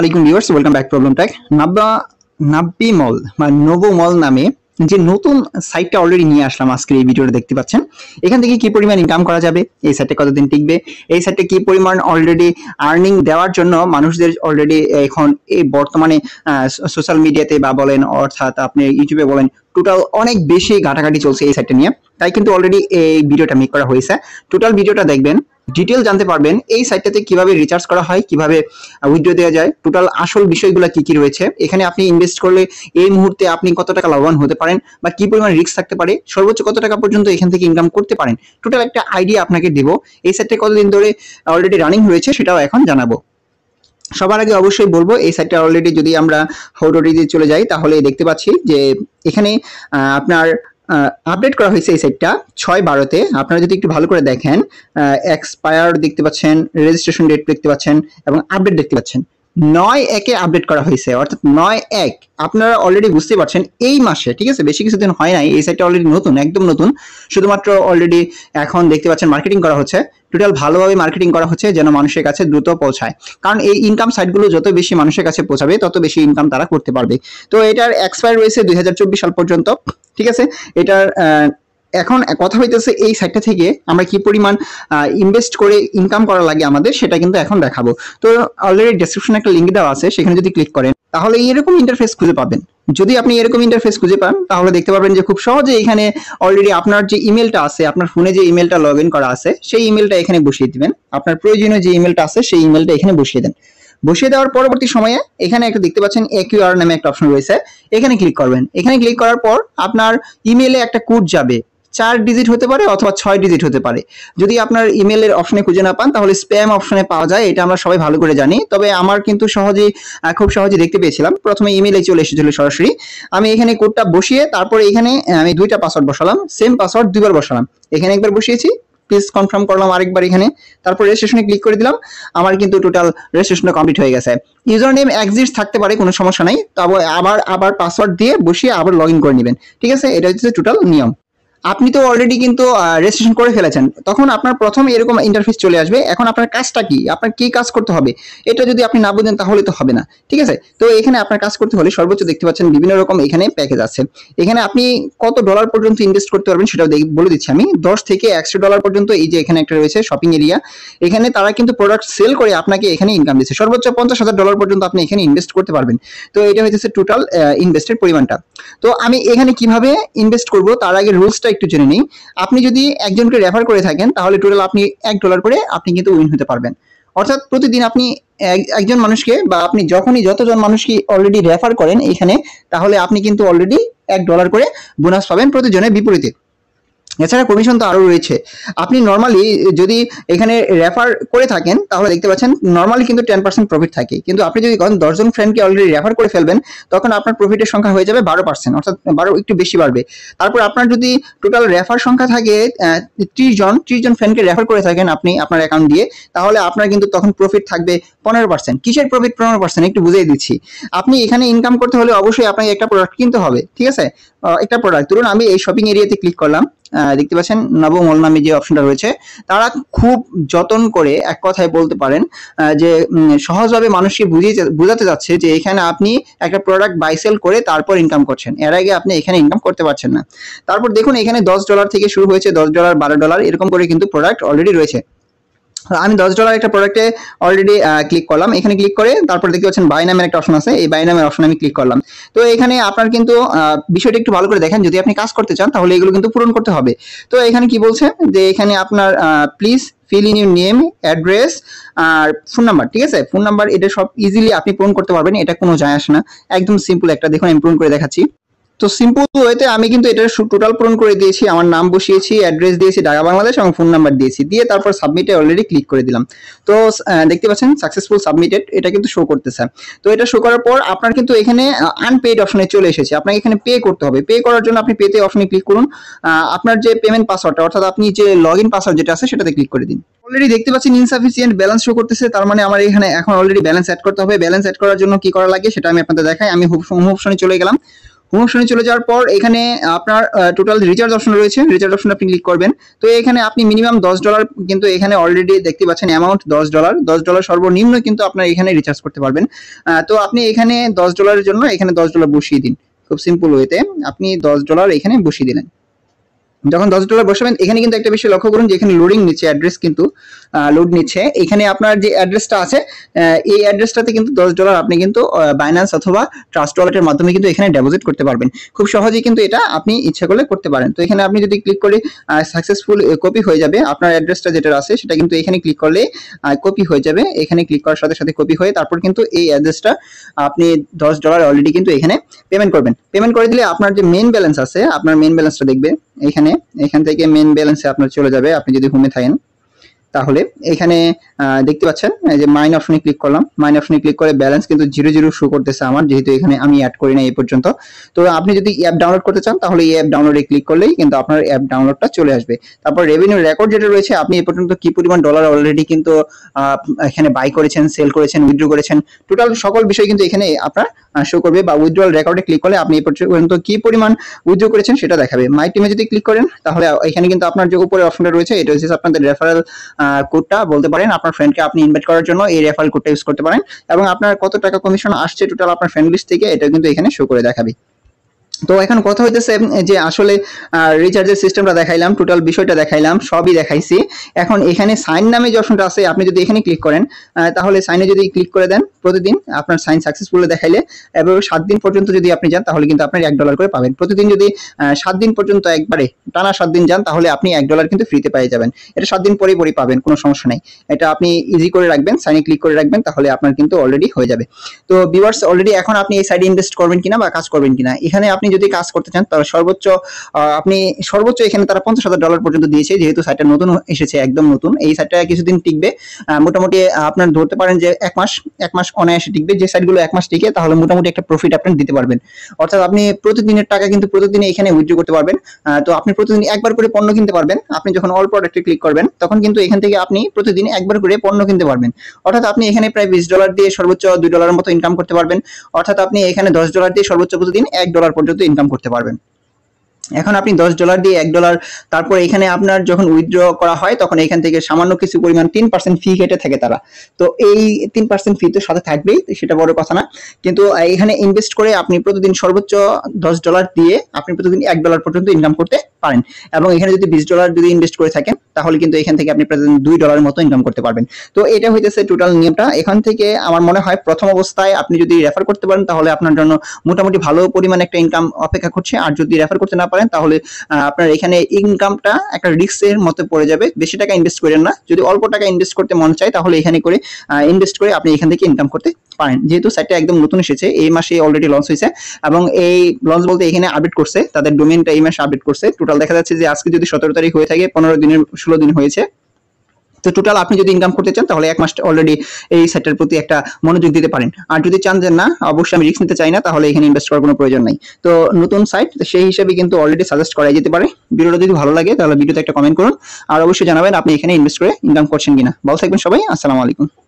আজকের এই কতদিন টিকবে, এই কি পরিমাণ অলরেডি আর্নিং দেওয়ার জন্য মানুষদের অলরেডি এখন এই বর্তমানে সোশ্যাল মিডিয়াতে বা বলেন, অর্থাৎ আপনি ইউটিউবে বলেন টোটাল অনেক বেশি ঘাটাঘাটি চলছে এই সাইটটা নিয়ে। তাই কিন্তু অলরেডি এই ভিডিওটা মেক করা হয়েছে। টোটাল ভিডিওটা দেখবেন ডিটেল জানতে পারবেন এই সাইটটাতে কীভাবে রিচার্জ করা হয়, কীভাবে উইথড্র দেওয়া যায় টোটাল আসল বিষয়গুলো কি কি রয়েছে। এখানে আপনি ইনভেস্ট করলে এই মুহূর্তে আপনি কত টাকা লাভবান হতে পারেন বা কি পরিমাণ রিস্ক থাকতে পারে, সর্বোচ্চ কত টাকা পর্যন্ত এখান থেকে ইনকাম করতে পারেন। টোটাল একটা আইডিয়া আপনাকে দেব। এই সাইটটা কতদিন ধরে অলরেডি রানিং হয়েছে সেটাও এখন জানাব। সবার আগে অবশ্যই বলব, এই সাইটটা অলরেডি যদি আমরা হৌডরিতে চলে যাই, তাহলে দেখতে পাচ্ছি যে এখানে আপনার আপডেট করা হয়েছে এই সাইটটা ছয় বারোতে। আপনারা যদি একটু ভালো করে দেখেন এক্সপায়ার দেখতে পাচ্ছেন রেজিস্ট্রেশন ডেট দেখতে পাচ্ছেন এবং আপডেট দেখতে পাচ্ছেন। নয় একে আপডেট করা হয়েছে, অর্থাৎ নয় এক। আপনারা অলরেডি বুঝতে পারছেন এই মাসে, ঠিক আছে? বেশি কিছুদিন হয় নাই, এই সাইটটা অলরেডি নতুন, একদম নতুন। শুধুমাত্র অলরেডি এখন দেখতে পাচ্ছেন মার্কেটিং করা হচ্ছে। টোটাল ভালোভাবে মার্কেটিং করা হচ্ছে যেন মানুষের কাছে দ্রুত পৌঁছায়। কারণ এই ইনকাম সাইটগুলো যত বেশি মানুষের কাছে পৌঁছাবে, তত বেশি ইনকাম তারা করতে পারবে। তো এটার এক্সপায়ার রয়েছে দুই হাজার চব্বিশ সাল পর্যন্ত। ঠিক আছে? এটার এখন কথা হইতেছে এই সাইটটা থেকে আমরা কি পরিমাণ ইনভেস্ট করে ইনকাম করা লাগে আমাদের, সেটা কিন্তু এখন দেখাবো। তো অলরেডি ডেসক্রিপশনে একটা লিঙ্ক দেওয়া আছে, সেখানে যদি ক্লিক করেন, তাহলে এরকম ইন্টারফেস খুঁজে পাবেন। যদি আপনি এরকম ইন্টারফেস খুঁজে পান, তাহলে দেখতে পাবেন যে খুব সহজে এখানে অলরেডি আপনার যে ইমেলটা আছে, আপনার ফোনে যে ইমেলটা লগ করা আছে, সেই ইমেলটা এখানে বসিয়ে দিবেন। আপনার প্রয়োজনীয় যে ইমেলটা আছে, সেই ইমেলটা এখানে বসিয়ে দেন। বসিয়ে দেওয়ার পরবর্তী সময়ে এখানে একটা দেখতে পাচ্ছেন একিউআর নামে একটা অপশন রয়েছে। এখানে ক্লিক করবেন। এখানে ক্লিক করার পর আপনার ইমেলে একটা কোড যাবে। চার ডিজিট হতে পারে অথবা ছয় ডিজিট হতে পারে। যদি আপনার ইমেলের অপশনে খুঁজে না পান, তাহলে স্প্যাম অপশনে পাওয়া যায়। এটা আমরা সবাই ভালো করে জানি। তবে আমার কিন্তু সহজেই খুব সহজে দেখতে পেয়েছিলাম। প্রথমে ইমেলে চলে এসেছিল সরাসরি। আমি এখানে কোডটা বসিয়ে তারপরে এখানে, আমি দুইটা পাসওয়ার্ড বসালাম। সেম পাসওয়ার্ড দুইবার বসালাম। এখানে একবার বসিয়েছি। প্লিজ কনফার্ম করলাম আরেকবার এখানে। তারপর রেজিস্ট্রেশনে ক্লিক করে দিলাম। আমার কিন্তু টোটাল রেজিস্ট্রেশনটা কমপ্লিট হয়ে গেছে। ইউজার নেম এক্সিস্ট থাকতে পারে, কোনো সমস্যা নাই। তবে আবার আবার পাসওয়ার্ড দিয়ে বসিয়ে আবার লগ করে নেবেন। ঠিক আছে? এটা হচ্ছে টোটাল নিয়ম। আপনি তো অলরেডি কিন্তু রেজিস্ট্রেশন করে ফেলেছেন। তখন আপনার প্রথম এরকম ইন্টারফেস চলে আসবে। এখন আপনার কাজটা কি? আপনার কি কাজ করতে হবে? এটা যদি আপনি না বুঝেন, তাহলে তো হবে না। ঠিক আছে? তো এখানে আপনার কাজ করতে হলে সর্বোচ্চ দেখতে পাচ্ছেন বিভিন্ন রকম এখানে প্যাকেজ আছে। এখানে আপনি কত ডলার পর্যন্ত ইনভেস্ট করতে পারবেন সেটাও বলে দিচ্ছি আমি। দশ থেকে একশো ডলার পর্যন্ত এই যে এখানে একটা রয়েছে শপিং এরিয়া এখানে তারা কিন্তু প্রোডাক্ট সেল করে আপনাকে এখানে ইনকাম দিচ্ছে। সর্বোচ্চ পঞ্চাশ হাজার ডলার পর্যন্ত আপনি এখানে ইনভেস্ট করতে পারবেন। তো এটা হচ্ছে টোটাল ইনভেস্টের পরিমাণটা। তো আমি এখানে কীভাবে ইনভেস্ট করব? তার আগে রুলসটা একটু জেনে নিই। আপনি যদি একজনকে রেফার করে থাকেন, তাহলে টোটাল আপনি এক ডলার করে আপনি কিন্তু উইন হতে পারবেন। অর্থাৎ প্রতিদিন আপনি একজন মানুষকে বা আপনি যখনই যতজন মানুষকে অলরেডি রেফার করেন এখানে তাহলে আপনি কিন্তু অলরেডি এক ডলার করে বোনাস পাবেন প্রতিজনের বিপরীতে। এছাড়া কমিশন তো আরও রয়েছে। আপনি নর্মালি যদি এখানে রেফার করে থাকেন, তাহলে দেখতে পাচ্ছেন নর্মালি কিন্তু টেন পার্সেন্ট প্রফিট থাকে কিন্তু আপনি যদি কখন দশজন ফ্রেন্ডকে অলরেডি রেফার করে ফেলবেন, তখন আপনার প্রফিটের সংখ্যা হয়ে যাবে বারো পার্সেন্ট অর্থাৎ বারো একটু বেশি বাড়বে। তারপর আপনার যদি টোটাল রেফার সংখ্যা থাকে ত্রিশ জন ত্রিশ জন ফ্রেন্ডকে রেফার করে থাকেন আপনি আপনার অ্যাকাউন্ট দিয়ে, তাহলে আপনার কিন্তু তখন প্রফিট থাকবে পনেরো পার্সেন্ট কিসের প্রফিট পনেরো পার্সেন্ট একটু বুঝিয়ে দিচ্ছি। আপনি এখানে ইনকাম করতে হলে অবশ্যই আপনাকে একটা প্রোডাক্ট কিনতে হবে, ঠিক আছে? একটা প্রোডাক্ট ধরুন আমি এই শপিং এরিয়াতে ক্লিক করলাম দেখতে পাচ্ছেন নবমল নামে যে অপশনটা রয়েছে, তারা খুব যতন করে এক কথায় বলতে পারেন যে সহজভাবে মানুষকে বুঝিয়ে বোঝাতে যাচ্ছে যে এখানে আপনি একটা প্রোডাক্ট বাই সেল করে তারপর ইনকাম করছেন। এর আগে আপনি এখানে ইনকাম করতে পারছেন না। তারপর দেখুন এখানে দশ ডলার থেকে শুরু হয়েছে, দশ ডলার বারো ডলার এরকম করে কিন্তু প্রোডাক্ট অলরেডি রয়েছে। আমি দশ ডলার একটা প্রোডাক্টে অলরেডি ক্লিক করলাম। এখানে ক্লিক করে তারপর দেখতে পাচ্ছেন বাই নামের একটা অপশন আছে। এই বাই নামের অপশন আমি ক্লিক করলাম। তো এখানে আপনার কিন্তু বিষয়টা একটু ভালো করে দেখেন। যদি আপনি কাজ করতে চান, তাহলে এগুলো কিন্তু পূরণ করতে হবে। তো এখানে কি বলছে? যে এখানে আপনার please fill in your name address R phone number ঠিক আছে? ফোন নাম্বার এটা সব ইজিলি আপনি পূরণ করতে পারবেন। এটা কোনো যায় আসে না। একদম সিম্পল একটা, দেখুন, আমি পূরণ করে দেখাচ্ছি। তো সিম্পল ওয়েতে আমি কিন্তু এটা টোটাল পূরণ করে দিয়েছি, আমার নাম বসিয়েছি অ্যাড্রেস দিয়েছি, ঢাকা বাংলাদেশ এবং ফোন নাম্বার দিয়েছি, দিয়ে তারপর সাবমিটে অলরেডি ক্লিক করে দিলাম। তো দেখতে পাচ্ছেন সাকসেসফুল সাবমিটেড এটা কিন্তু শো করতেছে। তো এটা শো করার পর আপনার কিন্তু এখানে আনপেড অপশনে চলে এসেছে। আপনাকে এখানে পে করতে হবে। পে করার জন্য আপনি পেতে অপশনে ক্লিক করুন। আপনার যে পেমেন্ট পাসওয়ার্ডটা অর্থাৎ আপনি যে লগ ইন পাসওয়ার্ড যেটা আছে, সেটাতে ক্লিক করে দিন। অলরেডি দেখতে পাচ্ছেন ইনসাফিসিয়েন্ট ব্যালেন্স শো করতেছে, তার মানে আমার এখানে এখন অলরেডি ব্যালেন্স অ্যাড করতে হবে। ব্যালেন্স অ্যাড করার জন্য কি করা লাগে, সেটা আমি আপনাদের দেখাই। আমি হোম অপশনে চলে গেলাম। অপশনে চলে যাওয়ার পর এখানে আপনার টোটাল রিচার্জ অপশন রয়েছে। রিচার্জ অপশন আপনি ক্লিক করবেন। তো এখানে আপনি মিনিমাম দশ ডলার কিন্তু এখানে অলরেডি দেখতে পাচ্ছেন অ্যামাউন্ট দশ ডলার দশ ডলার সর্বনিম্ন কিন্তু আপনার এখানে রিচার্জ করতে পারবেন। তো আপনি এখানে দশ ডলারের জন্য এখানে দশ ডলার বসিয়ে দিন। খুব সিম্পল ওয়েতে আপনি দশ ডলার এখানে বসিয়ে দিলেন। যখন দশ ডলার বসাবেন, এখানে কিন্তু একটা বিষয় লক্ষ্য করুন যে এখানে লোডিং নিচ্ছে অ্যাড্রেস কিন্তু লোড নিচ্ছে। এখানে আপনার যে অ্যাড্রেসটা আছে এই অ্যাড্রেসটাতে কিন্তু দশ ডলার আপনি কিন্তু বাইন্যান্স অথবা ট্রাস্ট ওয়ালেটের মাধ্যমে কিন্তু এখানে ডিপোজিট করতে পারবেন। খুব সহজেই কিন্তু এটা আপনি ইচ্ছা করলে করতে পারেন। তো এখানে আপনি যদি ক্লিক করে সাকসেসফুল কপি হয়ে যাবে, আপনার অ্যাড্রেসটা যেটা আছে, সেটা কিন্তু এখানে ক্লিক করলে কপি হয়ে যাবে। এখানে ক্লিক করার সাথে সাথে কপি হয়ে তারপর কিন্তু এই অ্যাড্রেসটা আপনি দশ ডলার অলরেডি কিন্তু এখানে পেমেন্ট করবেন। পেমেন্ট করে দিলে আপনার যে মেন ব্যালেন্স আছে, আপনার মেন ব্যালেন্সটা দেখবে। এখানে, এখান থেকে মেন ব্যালেন্সে আপনার চলে যাবে। আপনি যদি হোমে থাকেন। তাহলে এখানে দেখতে পাচ্ছেন যে মাইন অপশনে ক্লিক করলাম। মাইন অপশনে ক্লিক করে ব্যালেন্স কিন্তু জিরো জিরো শো করতেছে আমার, যেহেতু এখানে আমি অ্যাড করি না এই পর্যন্ত। তো আপনি যদি অ্যাপ ডাউনলোড করতে চান, তাহলে এই অ্যাপ ডাউনলোডে ক্লিক করলেই কিন্তু আপনার অ্যাপ ডাউনলোডটা চলে আসবে। তারপর রেভিনিউ রেকর্ড যেটা রয়েছে, আপনি এই পর্যন্ত কি পরিমাণ ডলার অলরেডি কিন্তু এখানে বাই করেছেন সেল করেছেন উইথড্র করেছেন টোটাল সকল বিষয় কিন্তু এখানে আপনার শো করবে বা উইথড্রল রেকর্ডে ক্লিক করলে আপনি এই পর্যন্ত কি পরিমাণ উইথড্র করেছেন সেটা দেখাবে। মাই টিমে যদি ক্লিক করেন, তাহলে এখানে কিন্তু আপনার যে উপরে অপশনটা রয়েছে, এটা হচ্ছে আপনাদের রেফারেল কোডটা বলতে পারেন আপনার ফ্রেন্ডকে আপনি ইনভাইট করার জন্য এই রেফারেল কোডটা ইউজ করতে পারেন এবং আপনার কত টাকা কমিশন আসছে টোটাল আপনার ফ্রেন্ড লিস্ট থেকে এটা কিন্তু এখানে শো করে দেখাবে। তো এখন কথা হইতেছে যে আসলে রিচার্জের সিস্টেমটা দেখাইলাম টোটাল বিষয়টা দেখাইলাম, সবই দেখাইছি। এখন এখানে সাইন নামে যে অপশনটা আছে, আপনি যদি এখানে ক্লিক করেন তাহলে সাইনে যদি ক্লিক করে দেন, প্রতিদিন আপনার সাইন সাকসেসফুল দেখাইলে এবং সাত দিন পর্যন্ত যদি আপনি যান, তাহলে কিন্তু আপনার এক ডলার করে পাবেন। প্রতিদিন যদি সাত দিন পর্যন্ত একবারে টানা সাত দিন যান, তাহলে আপনি এক ডলার কিন্তু ফ্রিতে পেয়ে যাবেন। এটা সাত দিন পরেই পরে পাবেন, কোনো সমস্যা নেই। এটা আপনি ইজি করে রাখবেন সাইনে ক্লিক করে রাখবেন, তাহলে আপনার কিন্তু অলরেডি হয়ে যাবে। তো ভিউয়ার্স অলরেডি এখন আপনি এই সাইডে ইনভেস্ট করবেন কিনা বা কাজ করবেন কিনা, এখানে আপনি যদি কাজ করতে চান, তাহলে সর্বোচ্চ আপনি সর্বোচ্চ এখানে তারা পঞ্চাশ হাজার ডলার পর্যন্ত দিয়েছে, যেহেতু সাইটটা নতুন এসেছে, একদম নতুন। এই সাইটটা কিছুদিন টিকবে। মোটামুটি আপনার ধরতে পারেন যে এক মাস এক মাস অনায়াসে টিকবে। যে সাইটগুলো এক মাস টিকে, তাহলে মোটামুটি একটা প্রফিট আপনি দিতে পারবেন। অর্থাৎ আপনি প্রতিদিনের টাকা কিন্তু প্রতিদিন এখানে উইথড্র করতে পারবেন। তো আপনি প্রতিদিন একবার করে পণ্য কিনতে পারবেন। আপনি যখন অল প্রোডাক্টে ক্লিক করবেন, তখন কিন্তু এখান থেকে আপনি প্রতিদিন একবার করে পণ্য কিনতে পারবেন। অর্থাৎ আপনি এখানে প্রায় বিশ ডলার দিয়ে সর্বোচ্চ দুই ডলারের মতো ইনকাম করতে পারবেন। অর্থাৎ আপনি এখানে দশ ডলার দিয়ে সর্বোচ্চ প্রতিদিন এক ডলার পর্যন্ত ইনকাম করতে পারবেন। এখন আপনি দশ ডলার দিয়ে এক ডলার তারপর এখানে আপনার যখন উইথড্র করা হয়, তখন এখান থেকে সামান্য কিছু পরিমাণ তিন পার্সেন্ট ফি কেটে থাকে তারা। তো এই তিন পার্সেন্ট ফি তো সাথে থাকবেই, সেটা বড় কথা না। কিন্তু এখানে ইনভেস্ট করে আপনি প্রতিদিন সর্বোচ্চ দশ ডলার দিয়ে আপনি প্রতিদিন এক ডলার পর্যন্ত ইনকাম করতে পারেন। এবং এখানে যদি বিশ ডলার যদি ইনভেস্ট করে থাকেন, তাহলে কিন্তু এখান থেকে আপনি প্রতিদিন দুই ডলার মতো ইনকাম করতে পারবেন। তো এটা হইতেছে টোটাল নিয়মটা। এখান থেকে আমার মনে হয় প্রথম অবস্থায় আপনি যদি রেফার করতে পারেন, তাহলে আপনার জন্য মোটামুটি ভালো পরিমাণ একটা ইনকাম অপেক্ষা করছে। আর যদি রেফার করতে না পারেন, তাহলে আপনার এখানে ইনকামটা একটা রিস্কের মতো পড়ে যাবে। বেশি টাকা ইনভেস্ট করেন না। যদি অল্প টাকা ইনভেস্ট করতে মন চায়, তাহলে এখানে করে ইনভেস্ট করে আপনি এখান থেকে ইনকাম করতে পারেন। যেহেতু সাইটটা একদম নতুন এসেছে, এই মাসে অলরেডি লঞ্চ হয়েছে এবং এই লঞ্চ বলতে এখানে আপডেট করছে, তাদের ডোমেনটা এই মাসে আপডেট করছে। টোটাল দেখা যাচ্ছে যে আজকে যদি সতেরো তারিখ হয়ে থাকে, পনেরো দিনের, ষোলো দিন হয়েছে। তো টোটাল আপনি যদি ইনকাম করতে চান, তাহলে এক মাস অলরেডি এই সাইটের প্রতি একটা মনোযোগ দিতে পারেন। আর যদি চান যে না, অবশ্যই আমি রিস্ক নিতে চাই না, তাহলে এখানে ইনভেস্ট করার কোনো প্রয়োজন নাই। তো নতুন সাইট সেই হিসেবে কিন্তু অলরেডি সাজেস্ট করা যেতে পারে। ভিডিওটা যদি ভালো লাগে, তাহলে ভিডিওতে একটা কমেন্ট করুন। আর অবশ্যই জানাবেন আপনি এখানে ইনভেস্ট করে ইনকাম করছেন কিনা। ভালো থাকবেন সবাই, আসসালামু আলাইকুম।